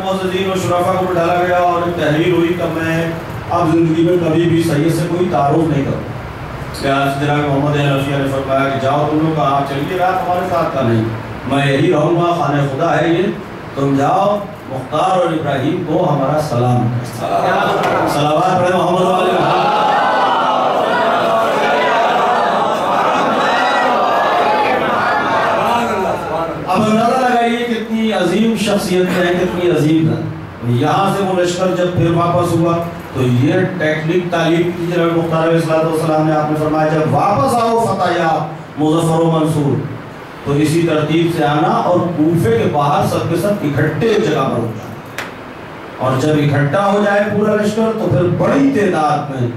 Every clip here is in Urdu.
کے معززین و شرفا کو ڈالا گیا اور تحریر ہوئی تب میں اب زندگی میں کبھی بھی سید سے کوئی تعارف نہیں کروں۔ لہٰذا جناب محمد رفیع نے فرمایا کہ جاؤ تم لوگ آپ چلیے، رات ہمارے ساتھ کا نہیں۔ میں یہی رہوں گا، خانہ خدا ہے یہ۔ تم جاؤ، مختار اور ابراہیم کو ہمارا سلام۔ سلامات۔ پڑھے محمد علیہ اب اندازہ لگائیے کتنی عظیم شخصیت ہے کتنی عظیم ہے یہاں سے وہ لشکر جب پھر واپس ہوا تو یہ ٹیکنک تعلیم کی جناب مختار علیہ والسلام نے آپ نے فرمایا جب واپس آؤ فتح مظفر و منصور۔ تو اسی ترتیب سے آنا اور کوفے کے باہر سب کے سب اکٹھے ایک جگہ پر ہو جانا۔ اور جب اکٹھا ہو جائے پورا لشکر تو پھر بڑی تعداد میں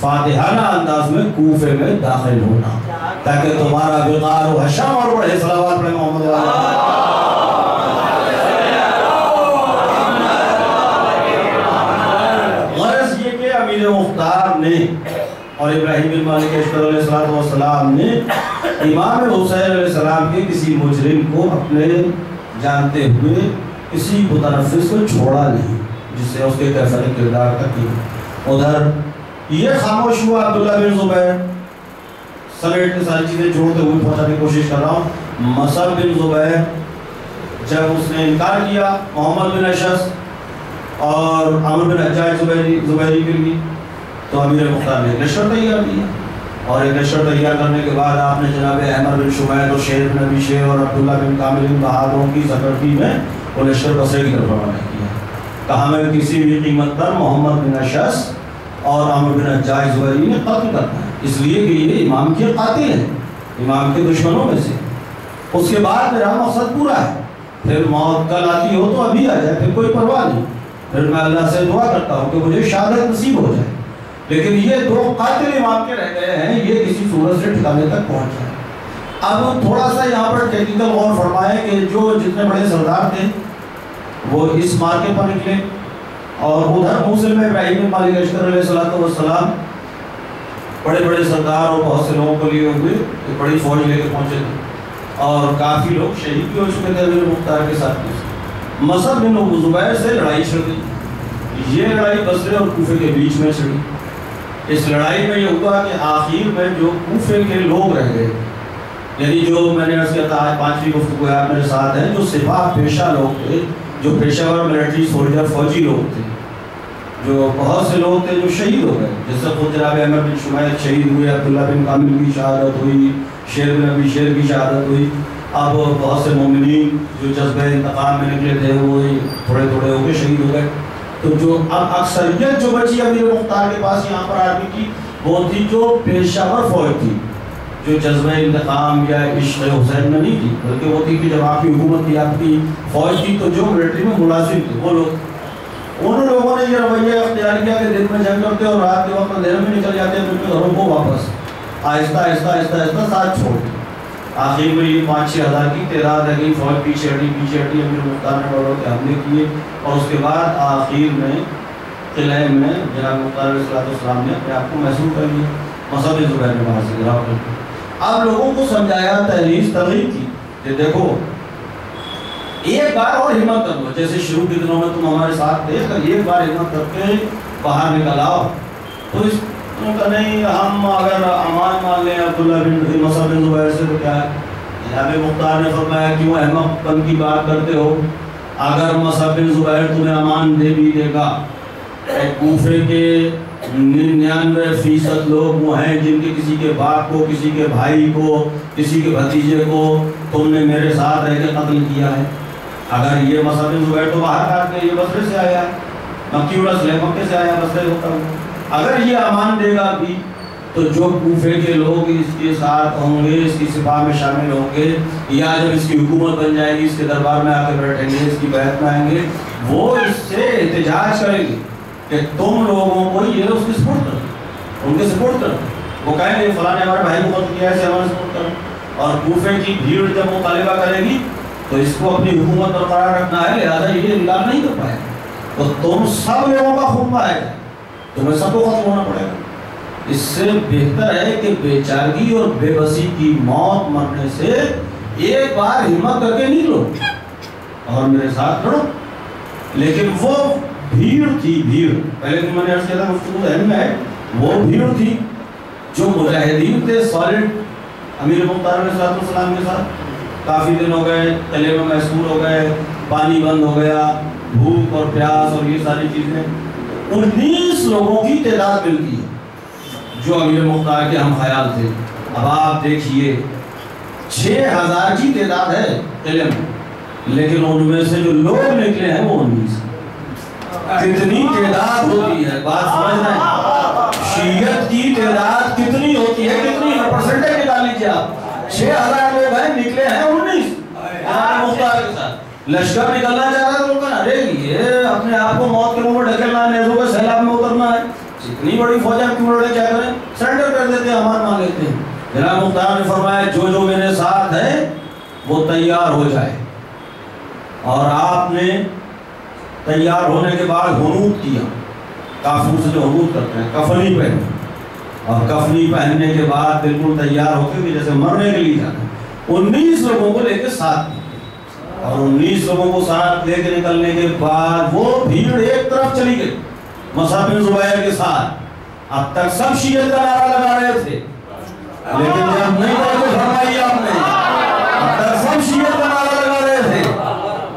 فاتحانہ انداز میں کوفے میں داخل ہونا۔ تاکہ تمہارا بقار و حشام اور بڑے صلوات پڑھے محمد اور ابراہیم مالک اشتر علیہ السلام نے امام حسین علیہ السلام کے کسی مجرم کو اپنے جانتے ہوئے کسی متنفس کو چھوڑا نہیں، جس سے اس کے کیفر کردار کا کیا ادھر یہ خاموش ہوا عبداللہ بن زبیر۔ سمیٹ کے ساری چیزیں جوڑتے ہوئے پہنچانے کی کوشش کر رہا ہوں۔ مصعب بن زبیر، جب اس نے انکار کیا، محمد بن اشس اور عمر بن حجاج زبیری زبیری کے لیے۔ تو امیر مختار نے لشکر تیار کیا۔ اور ایک لشکر تیار کرنے کے بعد آپ نے جناب احمد بن شمید اور شیر بن ابی شیر اور عبداللہ بن کامل بن بہادروں کی سکرتی میں وہ لشکر بسرے کی طرف روانہ کیا کہا میں کسی بھی قیمت پر محمد بن اشس اور عمر بن حجاج زبیری نے قتل کرنا ہے اس لیے کہ یہ امام کے قاتل ہیں۔ امام کے دشمنوں میں سے۔ اس کے بعد میرا مقصد پورا ہے۔ پھر موت کل آتی ہو تو ابھی آ جائے، پھر کوئی پرواہ نہیں۔ پھر میں اللہ سے دعا کرتا ہوں کہ مجھے شہادت نصیب ہو جائے۔ لیکن یہ دو قاتل امام کے رہ گئے ہیں، یہ کسی صورت سے ٹھکانے تک پہنچ جائے اب تھوڑا سا یہاں پر ٹیکنیکل غور فرمائے کہ جو جتنے بڑے سردار تھے، وہ اس مارکے پر نکلے اور ادھر موسل میں ابراہیم مالک اشکر علیہ السلام والسلام بڑے بڑے سردار اور بہت سے لوگوں کو لیے ہوئے ایک بڑی فوج لے کے پہنچے تھے اور کافی لوگ شہید بھی ہو چکے تھے امیر مختار کے ساتھ مصعب بن زبیر سے لڑائی چھڑ گئی یہ لڑائی بصرے اور کوفے کے بیچ میں چھڑی۔ اس لڑائی میں یہ ہوا کہ آخر میں جو کوفے کے لوگ رہ گئے یعنی جو میں نے عرض کیا تھا، آج پانچویں گفتگو آپ میرے ساتھ ہیں، جو سپاہ پیشہ لوگ تھے، جو پیشہ ور ملٹری سولجر فوجی لوگ تھے، جو بہت سے لوگ تھے جو شہید ہو گئے۔ جیسے خود جناب احمد بن شمید شہید ہوئے عبداللہ بن کامل کی شہادت ہوئی، شیر بن ابی شیر کی شہادت ہوئی۔ اب بہت سے مومنین جو جذبہ انتقام میں نکلے تھے، وہ تھوڑے تھوڑے ہو کے شہید ہو گئے۔ تو جو اب اکثریت جو بچی امیر مختار کے پاس یہاں پر آدمی کی وہ تھی جو پیشہ ور فوج تھی، جو جذبہ انتقام یا عشق حسین میں نہیں تھی، بلکہ وہ تھی کہ جب آپ کی حکومت تھی آپ کی فوج تھی تو جو ملٹری میں ملازم تھے، وہ لوگ۔ ان لوگوں نے یہ رویہ اختیار کیا کہ دن میں جنگ کرتے اور رات کے وقت اندھیرے میں نکل جاتے ہیں اپنے گھروں کو واپس۔ آہستہ آہستہ آہستہ آہستہ، ساتھ چھوڑ۔ آخر میں یہ پانچ چھ ہزار کی، تعداد ہے فوج پیچھے ہٹی پیچھے ہٹی امیر مختار نے بڑوں کے حملے کیے اور اس کے بعد آخر میں قلعے میں جناب مختار علیہ السلام نے اپنے آپ کو محسوس کر لیا۔ مذہب زبیر نے وہاں سے گراؤ کر اب لوگوں کو سمجھایا تحریر ترغیب کی۔ کہ دیکھو، ایک بار اور ہمت کر لو جیسے شروع کے دنوں میں تم ہمارے ساتھ تھے، تو ایک بار ہمت کر کے باہر نکل آؤ۔ تو اس کا نہیں، ہم اگر امان مان لیں عبداللہ بن مصعب بن زبیر سے تو کیا ہے، جناب مختار نے فرمایا، کیوں احمد پن کی بات کرتے ہو؟ اگر مصعب بن زبیر تمہیں امان دے بھی دے گا۔ کوفے کے ننانوے فیصد لوگ وہ ہیں جن کے کسی کے باپ کو، کسی کے بھائی کو، کسی کے بھتیجے کو تم نے میرے ساتھ رہ کے قتل کیا ہے۔ اگر یہ مصعب بن زبیر تو باہر کاٹ کے یہ بصرے سے آیا مکی ورس لے مکے سے آیا بصرے ہوتا ہوں اگر یہ امان دے گا بھی، تو جو کوفے کے لوگ اس کے ساتھ ہوں گے، اس کی سپاہ میں شامل ہوں گے، یا جب اس کی حکومت بن جائے گی، اس کے دربار میں آ کے بیٹھیں گے، اس کی بیعت میں آئیں گے، وہ اس سے احتجاج کریں گے کہ تم لوگوں کو یہ اس کی سپورٹ کرو، ان کے سپورٹ کرو۔ وہ کہیں گے، فلاں نے ہمارے بھائی کو قتل کیا ہے، اسے ہمارے سپورٹ کرو۔ اور کوفے کی بھیڑ جب مطالبہ کرے گی، تو اس کو اپنی حکومت برقرار رکھنا ہے، لہٰذا یہ انکار نہیں کر پائے تو تم سب لوگوں کا خون پائے گا تمہیں سب کو ختم ہونا پڑے گا۔ اس سے بہتر ہے کہ بے چارگی اور بے بسی کی موت مرنے سے ایک بار ہمت کر کے نکلو اور میرے ساتھ لڑو لیکن وہ بھیڑ تھی، بھیڑ۔ پہلے دن میں نے عرض کیا تھا، گفتگو ذہن میں ہے، وہ بھیڑ تھی جو مجاہدین تھے، سالڈ امیر مختار علیہ الصلوۃ والسلام کے ساتھ۔ کافی دن ہو گئے قلعے میں محصول ہو گئے، پانی بند ہو گیا، بھوک اور پیاس اور یہ ساری چیزیں۔ انیس لوگوں کی تعداد ملتی ہے۔ جو امیر مختار کے ہم خیال تھے۔ اب آپ دیکھیے، چھ ہزار کی تعداد ہے قلعے میں۔ لیکن ان میں سے جو لوگ نکلے ہیں وہ انیس کتنی تعداد ہوتی ہے؟ بات سمجھ رہے ہیں؟ شیعت کی تعداد کتنی ہوتی ہے؟ کتنی ہے؟ پرسنٹیج نکال لیجیے آپ۔ چھ ہزار لوگ ہیں، نکلے ہیں انیس۔ مختار کے ساتھ۔ لشکر نکلنا چاہ رہا ہے تو کہا، ارے یہ اپنے آپ کو موت کے منہ میں ڈھکلنا ہے نیزوں کے سیلاب میں اترنا ہے۔ اتنی بڑی فوج ہے کیوں لڑے کیا کریں؟ سرنڈر کر دیتے ہیں، امان مان لیتے ہیں۔ جناب مختار نے فرمایا، جو جو میرے ساتھ ہے، وہ تیار ہو جائے۔ اور آپ نے تیار ہونے کے بعد حنوط کیا۔ کافروں سے جو حنوط کرتے ہیں، کفنی پہنے اور کفنی پہننے کے بعد بالکل تیار ہو کے جیسے مرنے کے لیے جانا انیس لوگوں کو لے کے ساتھ۔ اور انیس لوگوں کو ساتھ لے کے نکلنے کے بعد وہ بھیڑ ایک طرف چلی گئی مصعب بن زبیر کے ساتھ۔ اب تک سب شیعت کا نعرہ لگا رہے تھے۔ لیکن جب نہیں تو فرمائی آپ نے۔ اب تک سب شیعت کا نعرہ لگا رہے تھے۔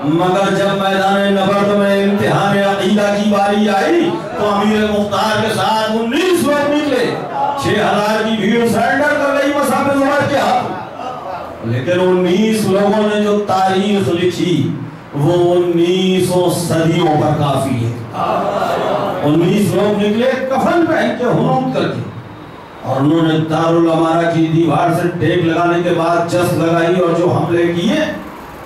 مگر جب میدان نبرد میں امتحان عقیدہ کی باری آئی تو امیر مختار کے ساتھ لیکن انیس لوگوں نے جو تاریخ لکھی وہ انیسوں صدیوں پر کافی ہے انیس لوگ نکلے کفن پہن کے حنوط کر کے اور انہوں نے دار الامارہ کی دیوار سے ٹیک لگانے کے بعد جس لگائی اور جو حملے کیے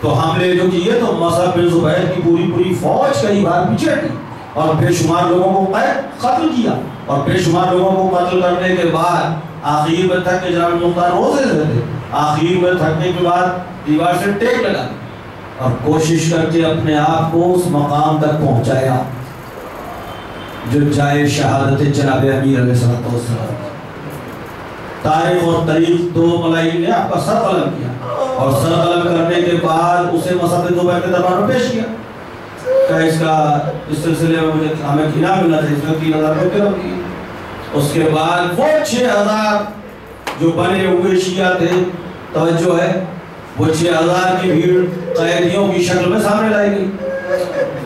تو حملے جو کیے تو مصعب بن زبیر کی پوری پوری فوج کئی بار پیچھے ہٹی اور بے شمار لوگوں کو قید قتل کیا اور بے شمار لوگوں کو قتل کرنے کے بعد آخر میں تھک کے جناب مختار روزے دے تھے آخر میں تھکنے کے بعد دیوار سے ٹیک لگا اور کوشش کر کے اپنے آپ کو اس مقام تک پہنچایا جو جائے شہادت جناب امیر علیہ السلام تاریخ اور تاریخ دو ملائی نے آپ کا سر قلم کیا اور سر قلم کرنے کے بعد اسے مصعب بن زبیر کے دربار میں پیش کیا۔ کہ اس کا اس سلسلے میں مجھے ہمیں انعام ملنا تھا، اس میں تین ہزار روپے اس کے بعد وہ چھ ہزار جو بنے ہوئے شیعہ تھے، توجہ ہے، وہ چھ ہزار کی بھیڑ قیدیوں کی شکل میں سامنے لائی گئی۔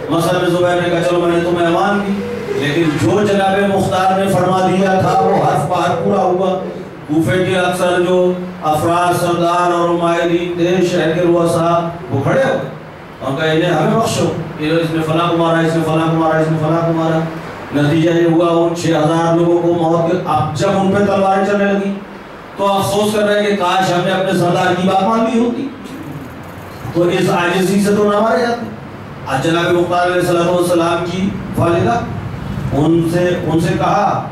مصعب بن زبیر نے کہا، چلو میں نے تمہیں امان دی لیکن جو جناب مختار نے فرما دیا تھا، وہ حرف پہ پورا ہوا۔ کوفے کے اکثر جو افراد، سردار اور مائدین تھے، شہر کے رؤسا وہ کھڑے ہو اور کہا، انہیں ہمیں بخشو اس نے فلاں کو مارا، اس نے فلاں کو مارا، اس نے فلاں کو مارا۔ نتیجہ یہ ہوا ان چھ ہزار لوگوں کو موت کے اب جب ان پہ تلواریں چلنے لگی تو افسوس کر رہے ہیں کہ کاش ہم نے اپنے سردار کی بات مان لی ہوتی۔ تو اس عاجزی سے تو نہ مارے جاتے۔ آج جناب مختار علیہ السلام کی والدہ، ان سے ان سے کہا،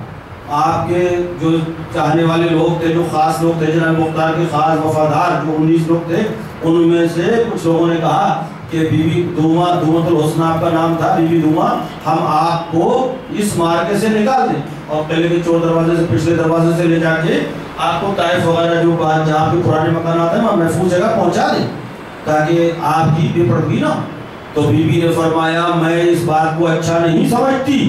آپ کے جو چاہنے والے لوگ تھے، جو خاص لوگ تھے، جناب مختار کے خاص وفادار جو انیس لوگ تھے، ان میں سے کچھ لوگوں نے کہا کہ بی بی دوما دومت الحسن آپ کا نام تھا بی بی دوما، ہم آپ کو اس مارکے سے نکال دیں۔ اور پہلے کے چور دروازے سے، پچھلے دروازے سے لے جا کے آپ کو طائف وغیرہ جو بات جہاں پہ پرانے مکانات ہیں وہاں محفوظ جگہ پہنچا دیں تاکہ آپ کی بے پردگی نہ تو بی بی نے فرمایا، میں اس بات کو اچھا نہیں سمجھتی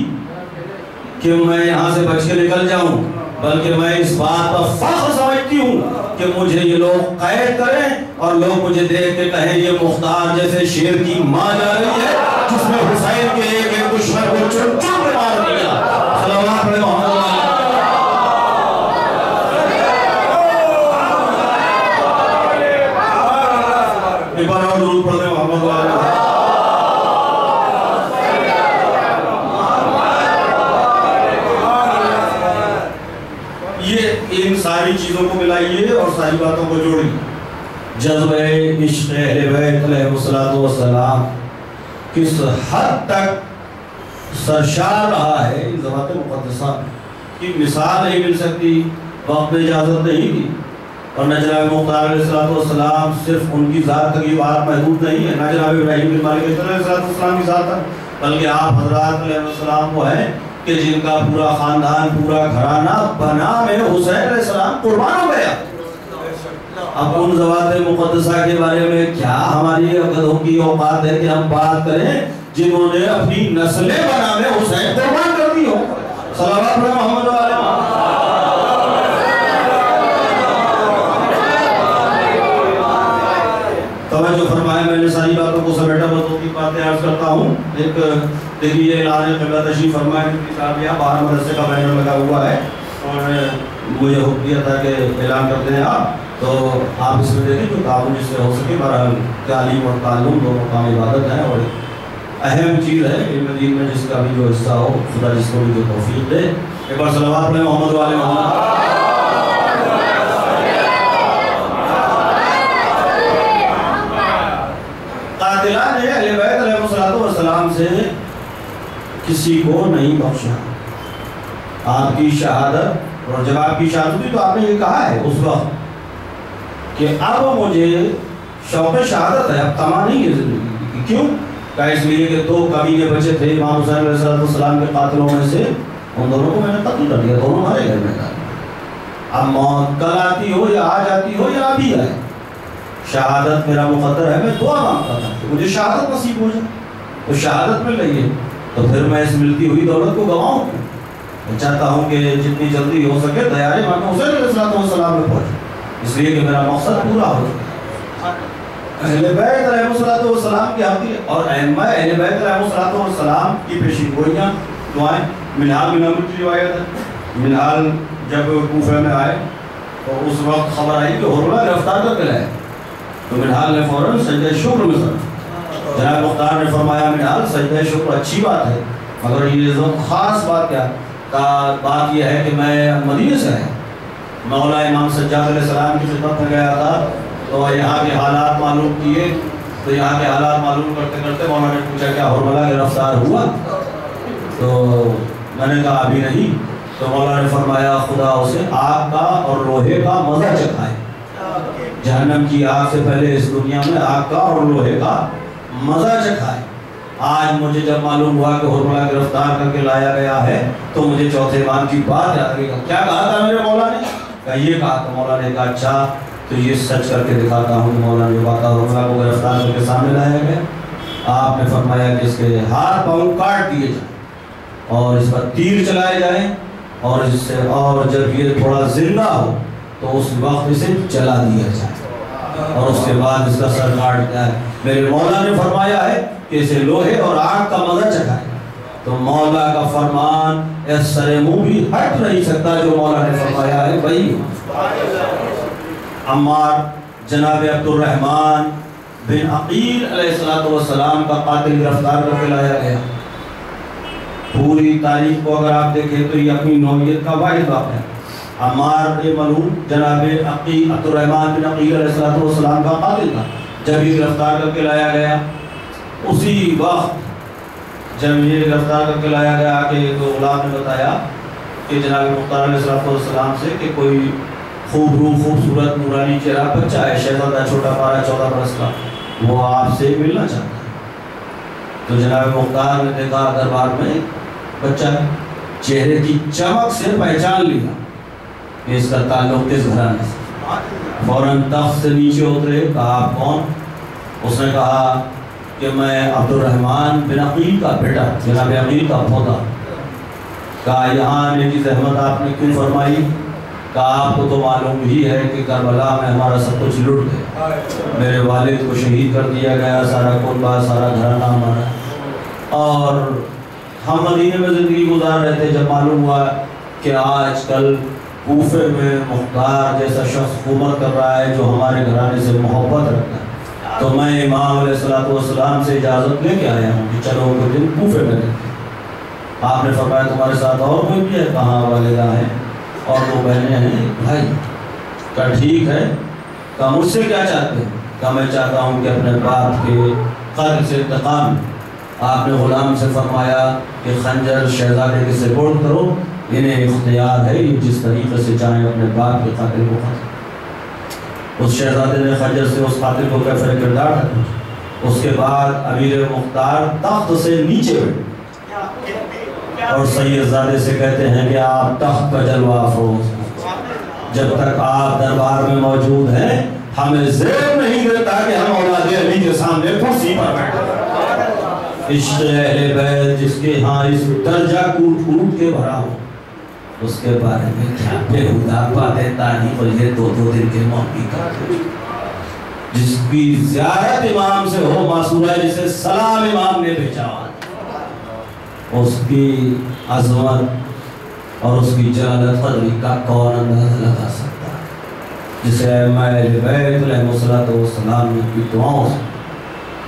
کہ میں یہاں سے بچ کے نکل جاؤں، بلکہ میں اس بات پر فخر سمجھتی ہوں کہ مجھے یہ لوگ قید کریں اور لوگ مجھے دیکھ کے کہیں یہ مختار جیسے شیر کی ماں جا رہی ہے، جس میں حسین کے ایک ایک دشمن کو چن چن کے مار دیا صلوات علیہ محمد ایک بار اور درود پڑھ دیں محمد اللہ یہ ان ساری چیزوں کو ملائیے اور ساری باتوں کو جوڑیے۔ جذبہ عشق اہل بیت علیہ الصلوۃ والسلام کس حد تک سرشار رہا ہے ان ذوات مقدسہ کی مثال نہیں مل سکتی، وقت میں اجازت نہیں دی اور نہ جناب مختار علیہ الصلوۃ والسلام صرف ان کی ذات تک یہ بات محدود نہیں ہے، نہ جناب ابراہیم بن مالک علیہ الصلوۃ والسلام کی ذات تک، بلکہ آپ حضرات علیہ السلام وہ ہیں کہ جن کا پورا خاندان، پورا گھرانہ بنا میں حسین علیہ السلام قربان ہو گیا۔ اب ان زوات مقدسہ کے بارے میں کیا ہماری گدھوں کی اوقات ہے کہ ہم بات کریں جنہوں نے اپنی نسلیں بنا میں حسین قربان کر دی ہو صلوات پر محمد علیہ توجہ فرمائے میں نے ساری باتوں کو سمیٹا باتوں کی باتیں عرض کرتا ہوں ایک دیکھیے اعلان قبلہ تشریف فرمائے کی صاحب یہاں باہر مدرسے کا بینر لگا ہوا ہے۔ اور مجھے حکم دیا تھا کہ اعلان کرتے ہیں آپ۔ تو آپ اس میں دیکھیں جو تعاون جس سے ہو سکے بہرحال تعلیم اور تعلم دونوں کام عبادت ہے اور اہم چیز ہے علم دین میں جس کا بھی جو حصہ ہو، خدا جس کو بھی جو توفیق دے۔ ایک بار صلوات پڑھیں محمد والے محمد۔ قاتلان اہل بیت علیہ السلام سے کسی کو نہیں بخشا آپ کی شہادت اور جب آپ کی شہادت ہوئی تو آپ نے یہ کہا ہے اس وقت کہ اب مجھے شوق شہادت ہے، اب تما نہیں ہے زندگی کیوں؟ کہا اس لیے کہ دو کبیلے بچے تھے، امام حسین علیہ السلام کے قاتلوں میں سے۔ ان دونوں کو میں نے قتل کر دیا، دونوں ہمارے گھر میں اب موت کل آتی ہو یا آج آتی ہو یا ابھی آئے شہادت میرا مقدر ہے، میں دعا مانگتا تھا کہ مجھے شہادت نصیب ہو جائے۔ تو شہادت مل رہی ہے تو پھر میں اس ملتی ہوئی دولت کو گواؤں میں چاہتا ہوں کہ جتنی جلدی ہو سکے تیاری مانگا حسین علیہ السلام میں پہنچے اس لیے کہ میرا مقصد پورا ہو جائے اہل بیت علیہ الصلوۃ والسلام کی حقی اور ائمہ اہل بیت علیہ الصلوۃ والسلام کی پیشین گوئیاں، دعائیں۔ منحال بن عمر کی روایت ہے۔ منحال جب کوفہ میں آئے، تو اس وقت خبر آئی کہ حرمہ گرفتار کر کے لائے۔ تو منحال نے فوراً سجدہ شکر میں سر جناب مختار نے فرمایا منحال سجدہ شکر، اچھی بات ہے، مگر یہ خاص بات کیا، کا بات یہ ہے کہ میں مدینہ سے ہے مولا امام سجاد علیہ السلام کی خدمت میں گیا تھا، تو یہاں کے حالات معلوم کیے۔ تو یہاں کے حالات معلوم کرتے کرتے مولانا نے پوچھا، کیا حرملہ گرفتار ہوا؟ تو میں نے کہا، ابھی نہیں۔ تو مولانا نے فرمایا، خدا اسے آگ کا اور لوہے کا مزہ چکھائے۔ جہنم کی آگ سے پہلے اس دنیا میں آگ کا اور لوہے کا مزہ چکھائے آج مجھے جب معلوم ہوا کہ حرملہ گرفتار کر کے لایا گیا ہے، تو مجھے چوتھے بان کی بات یاد رہی کیا کہا تھا میرے مولا نے؟ کہا یہ کہا تو مولا نے کہا اچھا تو یہ سچ کر کے دکھاتا ہوں مولا نے بات حرملہ کو گرفتار کر کے سامنے لایا گیا۔ آپ نے فرمایا کہ اس کے ہاتھ پاؤں کاٹ دیے جائیں اور اس پر تیر چلائے جائیں اور اس سے اور جب یہ تھوڑا زندہ ہو، تو اس وقت اسے چلا دیا جائے۔ اور اس کے بعد اس کا سر کاٹ جائے میرے مولا نے فرمایا ہے کہ اسے لوہے اور آگ کا مزہ چکھائے۔ تو مولا کا فرمان اس سر منہ بھی ہٹ نہیں سکتا جو مولا نے فرمایا ہے، وہی۔ عمار جناب عبد الرحمن بن عقیل علیہ السلام کا قاتل گرفتار کر کے لایا گیا۔ پوری تاریخ کو اگر آپ دیکھیں تو یہ اپنی نوعیت کا واحد واقع ہے۔ عمار ملون جناب عقیل عبد الرحمن بن عقیل علیہ السلام کا قاتل تھا۔ جب یہ گرفتار کر کے لایا گیا، اسی وقت جب یہ گرفتار کر کے لایا گیا کہ تو غلام نے بتایا کہ جناب مختار علیہ السلام سے کہ کوئی خوب روح، خوبصورت، نورانی چہرہ، بچہ ہے شہزادہ چھوٹا پارا، چودہ برس کا، وہ آپ سے ملنا چاہتا ہے۔ تو جناب مختار نے دیکھا دربار میں بچہ چہرے کی چمک سے پہچان لیا۔ کہ اس کا تعلق کس گھرانے سے؟ فوراً تخت سے نیچے اترے، کہا، آپ کون؟ اس نے کہا کہ میں عبد الرحمن بن عقیل کا بیٹا، جناب عقیل کا پودا کہا، یہاں آنے کی زحمت آپ نے کیوں فرمائی؟ کہا، آپ کو تو معلوم ہی ہے کہ کربلا میں ہمارا سب کچھ لٹ گیا۔ میرے والد کو شہید کر دیا گیا، سارا کنبا سارا گھرانہ ہمارا۔ اور ہم مدینے میں زندگی گزار رہے تھے، جب معلوم ہوا کہ آج کل کوفے میں مختار جیسا شخص حکومت کر رہا ہے جو ہمارے گھرانے سے محبت رکھتا ہے۔ تو میں امام علیہ السلام سے اجازت لے کے آیا ہوں کہ چلو کوئی دن کوفے میں رہتے آپ نے فرمایا تمہارے ساتھ اور کوئی بھی ہے؟ کہاں والدہ ہیں؟ اور وہ بہنیں ہیں بھائی کہا ٹھیک ہے؟ کہا مجھ سے کیا چاہتے ہیں؟ کہا میں چاہتا ہوں کہ اپنے باپ کے قدر سے انتقام آپ نے غلام سے فرمایا کہ خنجر شہزادے کے سپورٹ کرو، انہیں اختیار ہے یہ جس طریقے سے چاہیں اپنے باپ کے قاتل کو قتل اس شہزادے نے خنجر سے اس قاتل کو کیفر کردار اس کے بعد امیر مختار تخت سے نیچے بیٹھے اور سید زادے سے کہتے ہیں کہ آپ تخت کا جلوہ افروز۔ جب تک آپ دربار میں موجود ہیں، ہمیں زیر نہیں دیتا کہ ہم اولاد علی کے سامنے کرسی پر بیٹھے۔ عشق اہل بیت جس کے ہاں اس درجہ کوٹ کوٹ کے بھرا ہو۔ اس کے بارے میں کیا بےہودہ باتیں تاریخ اور یہ دو دو دن کے موقع کا جس کی زیارت امام سے ہو معصورہ جسے سلام امام نے بھیجا۔ ہوا اس کی عظمت اور اس کی جلالت قدری کا کون اندازہ لگا سکتا ہے؟ جسے اہل بیت علیہ السلام نے کی دعاؤں سے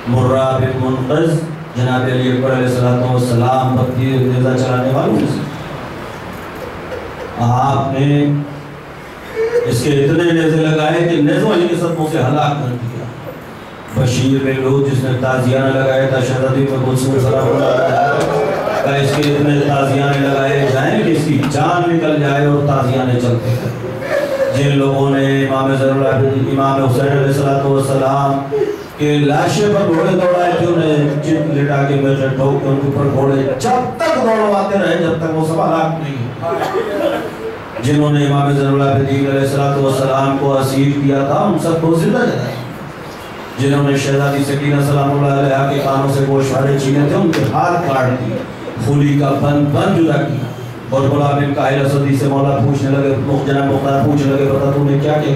مرہ بن منقذ جناب علی اکبر علیہ السلام بکتی نیزہ چلانے والوں سے۔ آپ نے اس کے اتنے نیزے لگائے کہ نیزوں علی کے صدموں سے ہلاک کر دیا۔ بشیر بن لوت جس نے تازیانہ لگائے تھا شہدتی میں کلسوم سلام اللہ کہ اس کے اتنے تازیانے لگائے جائیں کہ اس کی جان نکل جائے اور تازیانے چلتے ہیں۔ جن لوگوں نے امام ضرور امام حسین علیہ السلام کہ لاشے پر گھوڑے دوڑائے تھے انہیں چپ لٹا کے میرے ٹھوک کے ان کے اوپر گھوڑے جب تک دوڑواتے رہے، جب تک وہ سب ہلاک نہیں جنہوں نے امام ضرور علیہ السلام کو اسیر کیا تھا، ان سب کو زندہ جلائے جنہوں نے شہزادی سکینہ سلام اللہ علیہ کے کانوں سے گوشوارے چھینے تھے، ان کے ہاتھ کاٹ دیے پھولی کا بند بند جدا کیا۔ اور غلام بن قاہل اسدی سے مولا پوچھنے لگے جناب مختار پوچھنے لگے، پتہ تو نے کیا کیا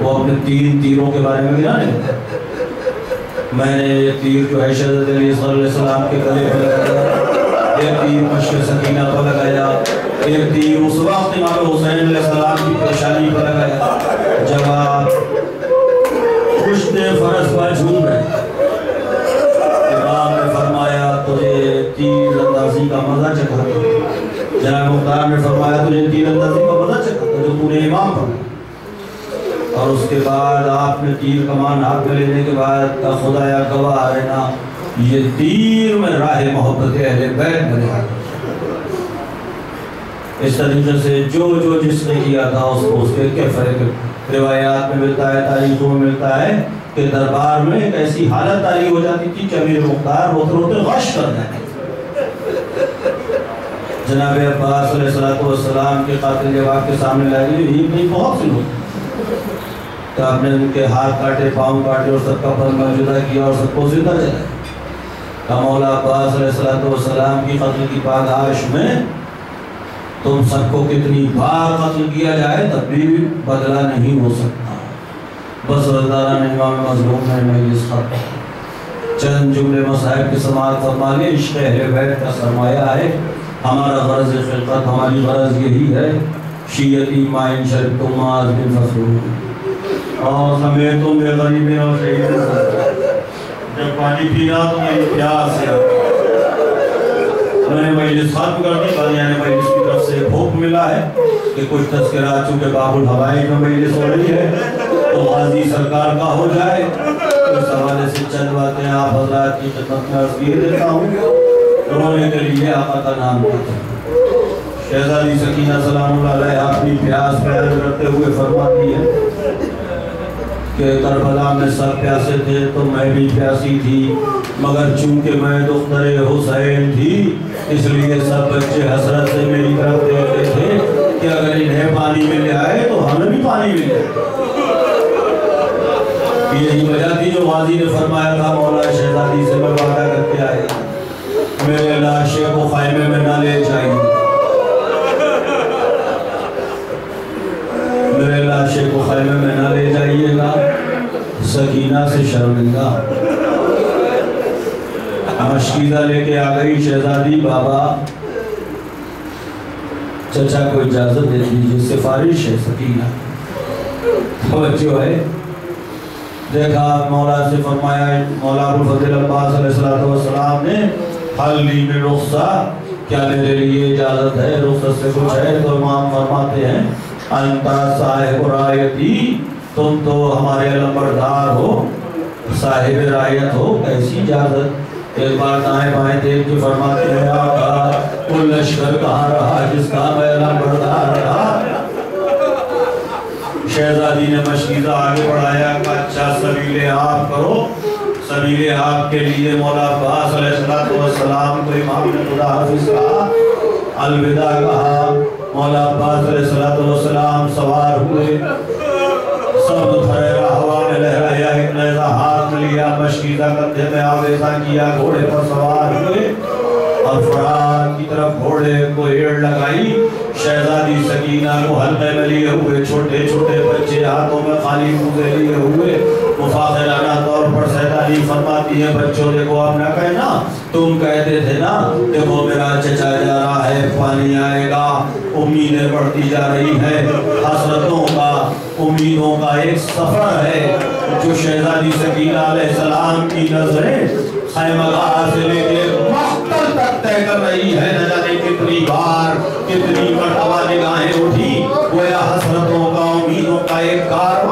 وہ اپنے تین تیروں کے بارے میں گرانے لگے میں نے یہ تیر جو ہے شہزاد علیہ السلام کے گلے پر ایک تیر اس وقت امام حسین علیہ السلام کی پریشانی پر لگایا جب آپ خوشت فرض پر جھوم رہے امام نے فرمایا، تجھے تیر اندازی کا مزہ چکھا جناب مختار نے فرمایا، تجھے تیر اندازی کا مزہ چکھا جو تو نے امام پڑھا اور اس کے بعد آپ نے تیر کمان ہاتھ میں لینے کے بعد خدا یا گواہ رہنا یہ تیر میں راہ محبت اہل بیت بنے اس طریقے سے جو جو جس نے کیا تھا اس کو اس کے کے فرق روایات میں ملتا ہے، تاریخوں میں ملتا ہے کہ دربار میں ایک ایسی حالت تاریخ ہو جاتی تھی کہ امیر مختار روتے روتے غش کر جاتے جناب عباس علیہ السلام کے قاتل جواب کے سامنے لائے جو ہی نہیں، بہت سے لوگ۔ تو آپ نے ان کے ہاتھ کاٹے، پاؤں کاٹے اور سب کا پر موجودہ کیا اور سب کو زندہ چلائے کہ مولا عباس علیہ السلام کی قتل کی پاداش میں تم سب کو کتنی بار قتل کیا جائے تب بھی بدلہ نہیں ہو سکتا۔ بس رضارہ نے امام مظلوم ہے مجلس خط چند جملے مسائب کی سماعت فرما لے عشق اہل بیت کا سرمایہ ہے۔ ہمارا غرض خلقت ہماری غرض یہی ہے۔ شیعتی مائن شرک تو معاذ بن فسرون اور ہمیں تو بے غریبیں اور شہید جب پانی پینا تو میری پیاس ہے۔ میں نے مجلس ختم کر دی قادیان مجلس سے بھوک ملا ہے کہ کچھ تذکرات چونکہ باب الحوائی میں مجلس ہو رہی ہے، تو غازی سرکار کا ہو جائے۔ اس حوالے سے چند باتیں آپ حضرات کی خدمت میں عرض کیے دیتا ہوں۔ رونے کے لیے آقا کا نام کرتا ہوں شہزادی سکینہ سلام اللہ علیہ اپنی پیاس پیار کرتے ہوئے فرماتی ہے کہ کربلا میں سب پیاسے تھے تو میں بھی پیاسی تھی، مگر چونکہ میں دختر حسین تھی، اس لیے سب بچے حسرت سے میری طرف دیکھتے تھے کہ اگر انہیں پانی مل جائے تو ہمیں بھی پانی مل جائے یہی وجہ تھی جو غازی نے فرمایا تھا، مولا شہزادی سے میں وعدہ کر کے آئے میرے لاشے کو خیمے میں نہ لے جائیں سکینہ سے شرمندہ۔ مشکیزہ لے کے آگئی شہزادی بابا۔ چچا کو اجازت دے دیجیے سفارش ہے سکینہ۔ توجہ ہے۔ دیکھا، مولا سے فرمایا، مولا ابو فضل علیہ السلام نے، حل لی میں رخصہ، کیا میرے لیے اجازت ہے؟ رخصت سے کچھ ہے؟ تو امام فرماتے ہیں انتا صاحب رایتی۔ تم تو ہمارے علمبردار ہو، صاحب رایت ہو، کیسی اجازت؟ ایک بار دائیں بائیں دیکھ کے فرماتے ہیں آقا کل لشکر کہاں رہا؟ جس کا میں علمبردار رہا؟ شہزادی نے مشکیزہ آگے بڑھایا، کہ اچھا سبیل آپ کرو۔ سبیل آپ کے لیے مولا عباس علیہ السلام کو امام نے خدا حافظ کہا الوداع کہا۔ مولا عباس علیہ السلام سوار ہوئے۔ سب دھریرہ ہوا میں لہرایا ایک نیزہ ہاتھ لیا مشکیزہ کندھے میں آویزہ کیا گھوڑے پر سوار ہوئے اور فرات کی طرف گھوڑے کو ایڑ لگائی شہزادی سکینہ کو حلقے میں لیے ہوئے چھوٹے چھوٹے بچے ہاتھوں میں خالی موزے لیے ہوئے مفاخرانہ طور پر سیدانی فرماتی ہے بچوں دیکھو آپ نہ کہنا تم کہتے تھے نا دیکھو میرا چچا جا رہا ہے پانی آئے گا امیدیں بڑھتی جا رہی ہے حسرتوں کا امیدوں کا ایک سفر ہے جو شہزادی سکینہ علیہ السلام کی نظریں خیمہ گاہ سے لے کے مقتل تک طے کر رہی ہے۔ نہ جانے کتنی بار کتنی مرتبہ نگاہیں اٹھی گویا حسرتوں کا، امیدوں کا ایک کار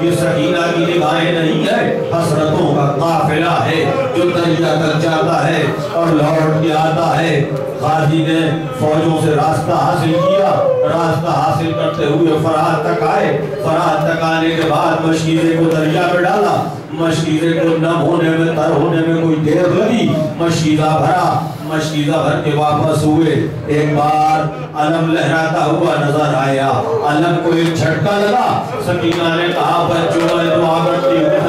یہ سکینہ کی نگاہیں نہیں ہے، حسرتوں کا قافلہ ہے، جو دریا تک جاتا ہے اور لوٹ کے آتا ہے۔ غازی نے فوجوں سے راستہ حاصل کیا، راستہ حاصل کرتے ہوئے فرات تک آئے۔ فرات تک آنے کے بعد مشکیزے کو دریا میں ڈالا۔ مشکیزے کو نم ہونے میں تر ہونے میں کوئی دیر لگی مشکیزہ بھرا مشکیزہ بھر کے واپس ہوئے۔ ایک بار علم لہراتا ہوا نظر آیا۔ علم کو ایک جھٹکا لگا۔ سکینہ نے کہا، بچوں میں دعا کرتی ہوں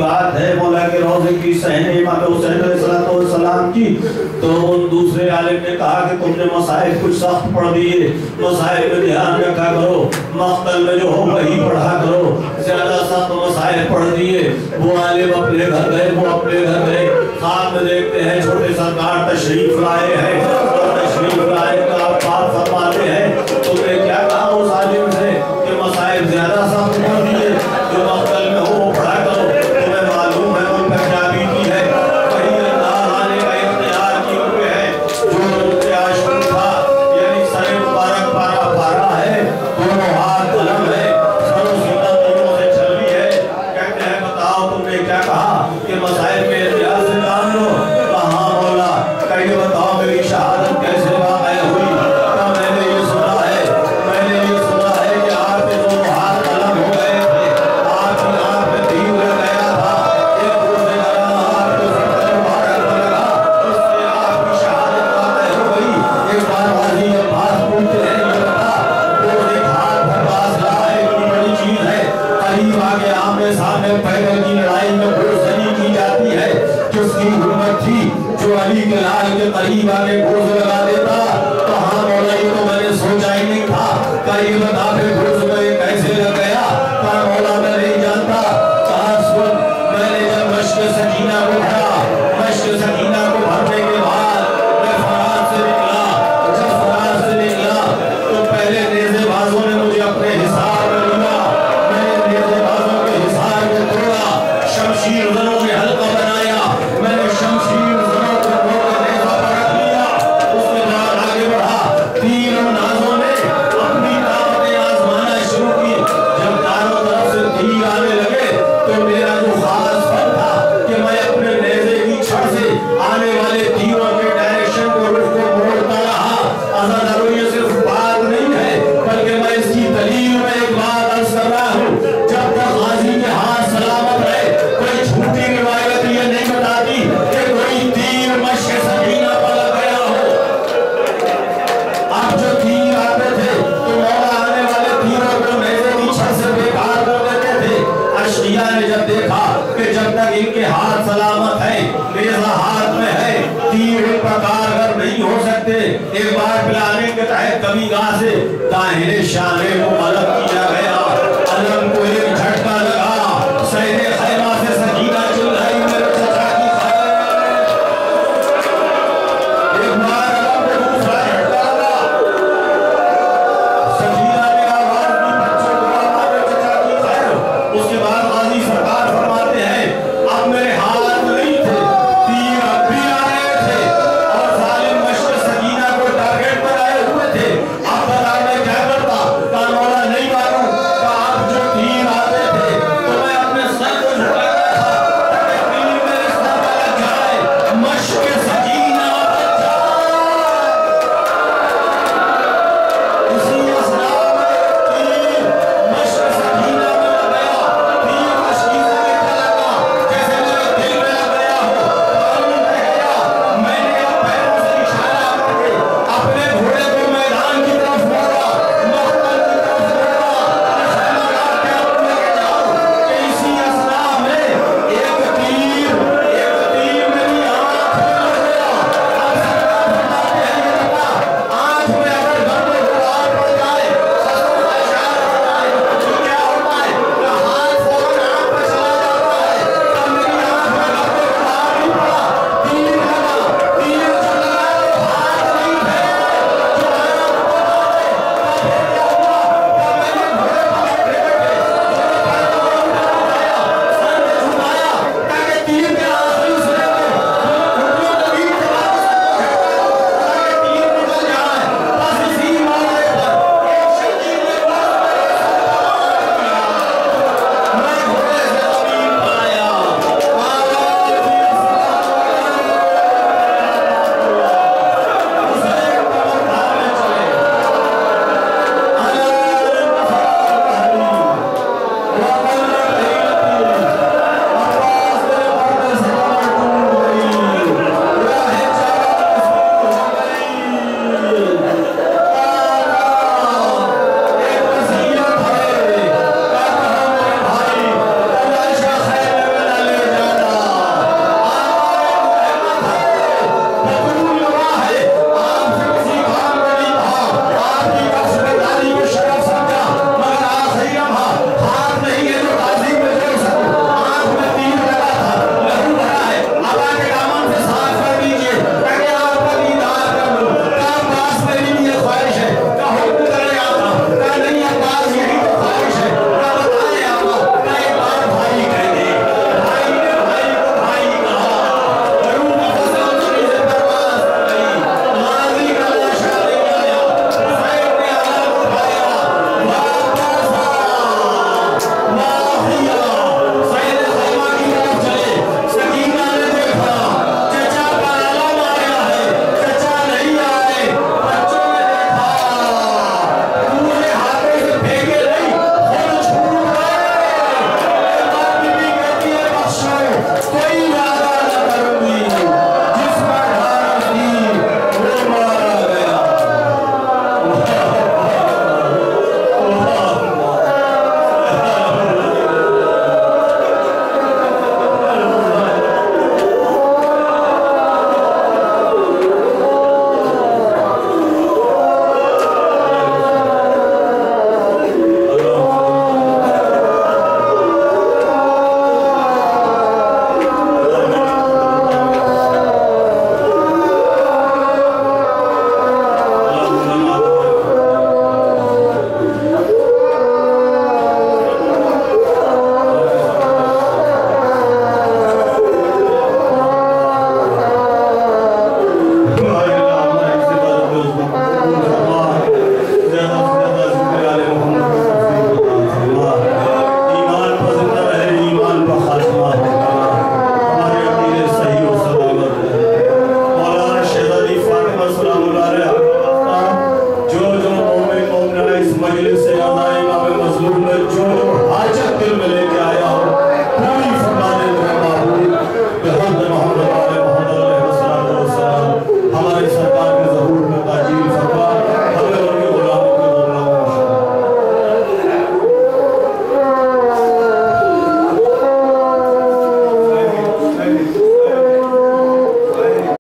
بات ہے مولا کے روزے کی سہنے امام حسین علیہ السلام کی۔ تو دوسرے عالم نے کہا کہ تم نے مسائل کچھ سخت پڑھ دیے۔ مسائل میں دھیان رکھا کرو، مقتل میں جو ہو وہی پڑھا کرو۔ زیادہ سخت مسائل پڑھ دیے۔ وہ عالم اپنے گھر گئے، وہ اپنے گھر گئے۔ خواب میں دیکھتے ہیں، چھوٹے سرکار تشریف لائے ہیں۔ کے لال کے قریب